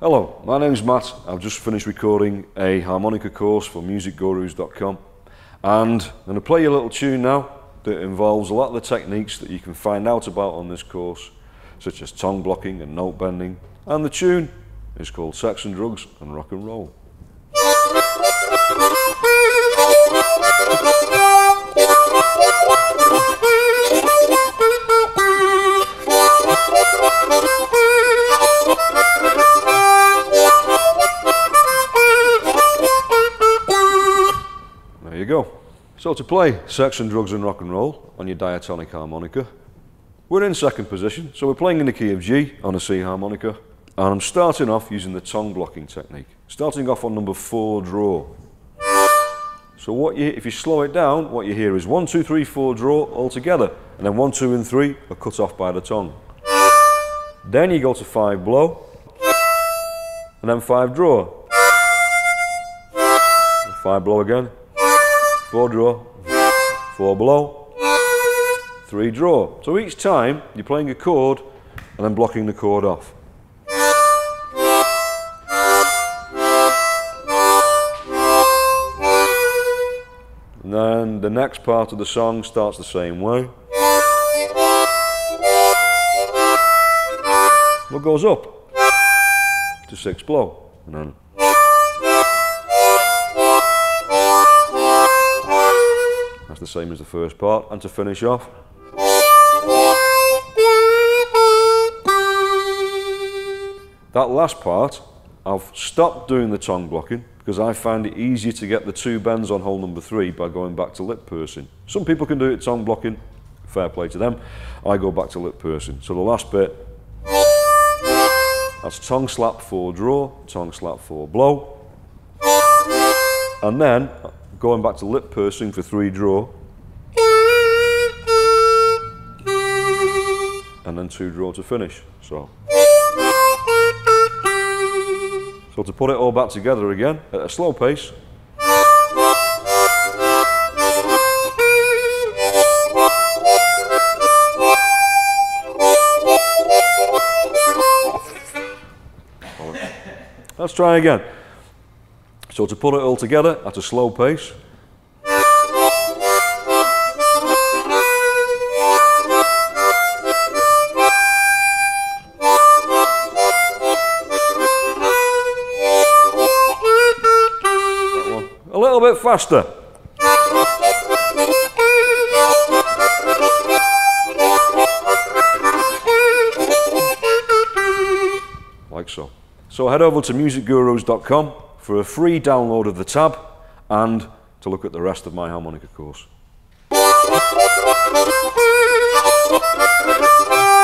Hello, my name's Mat. I've just finished recording a harmonica course for musicgurus.com and I'm going to play you a little tune now that involves a lot of the techniques that you can find out about on this course such as tongue blocking and note bending and the tune is called Sex and Drugs and Rock and Roll. So to play Sex and Drugs and Rock and Roll on your diatonic harmonica, we're in second position, so we're playing in the key of G on a C harmonica, and I'm starting off using the tongue blocking technique. Starting off on number four draw. So what you, if you slow it down, what you hear is one, two, three, four draw all together, and then one, two, and three are cut off by the tongue. Then you go to five blow, and then five draw. Five blow again, four draw, four blow, three draw. So each time you're playing a chord and then blocking the chord off. And then the next part of the song starts the same way. What goes up to six blow. And then that's the same as the first part. And to finish off. That last part, I've stopped doing the tongue blocking because I find it easier to get the two bends on hole number three by going back to lip pursing. Some people can do it tongue blocking, fair play to them. I go back to lip pursing. So the last bit, that's tongue slap four draw, tongue slap four blow. And then going back to lip pursing for three draw. And then two draw to finish. So. So to put it all back together again at a slow pace. Let's try again. So to put it all together at a slow pace. A little bit faster. Like so. So head over to musicgurus.com for a free download of the tab and to look at the rest of my harmonica course.